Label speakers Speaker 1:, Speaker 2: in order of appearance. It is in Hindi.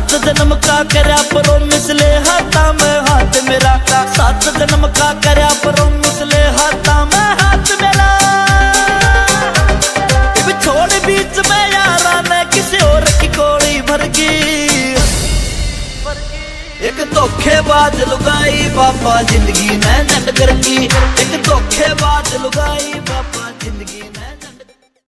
Speaker 1: सात जन्म का करा परो मिसले हाथा में हाथ मेरा का। सात जन्म का करा परो मिसले हाथा में हाथ मेरा। इब छोड़ बीच में यारा ने किसी और की कोड़ी भरगी गई। एक धोखेबाज लुगाई बाबा ज़िंदगी ने नट करगी की एक धोखेबाज लुगाई